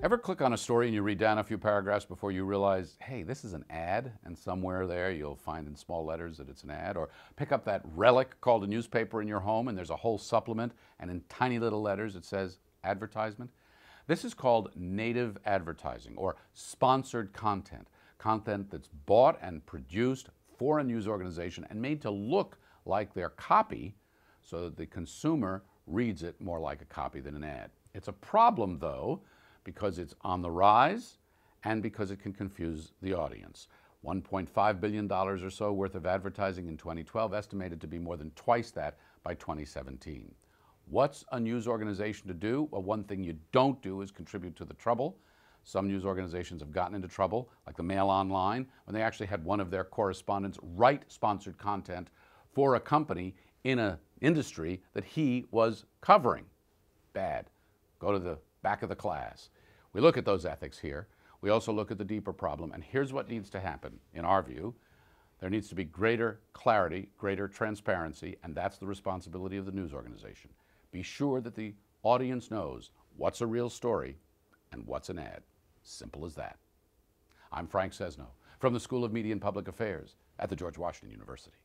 Ever click on a story and you read down a few paragraphs before you realize, hey, this is an ad, and somewhere there you'll find in small letters that it's an ad, or pick up that relic called a newspaper in your home and there's a whole supplement, and in tiny little letters it says advertisement? This is called native advertising or sponsored content, content that's bought and produced for a news organization and made to look like their copy so that the consumer reads it more like a copy than an ad. It's a problem, though, because it's on the rise and because it can confuse the audience. $1.5 billion or so worth of advertising in 2012, estimated to be more than twice that by 2017. What's a news organization to do? Well, one thing you don't do is contribute to the trouble. Some news organizations have gotten into trouble, like the Mail Online, when they actually had one of their correspondents write sponsored content for a company in an industry that he was covering. Bad. Go to the back of the class. We look at those ethics here. We also look at the deeper problem, and here's what needs to happen, in our view. There needs to be greater clarity, greater transparency, and that's the responsibility of the news organization. Be sure that the audience knows what's a real story and what's an ad. Simple as that. I'm Frank Sesno from the School of Media and Public Affairs at the George Washington University.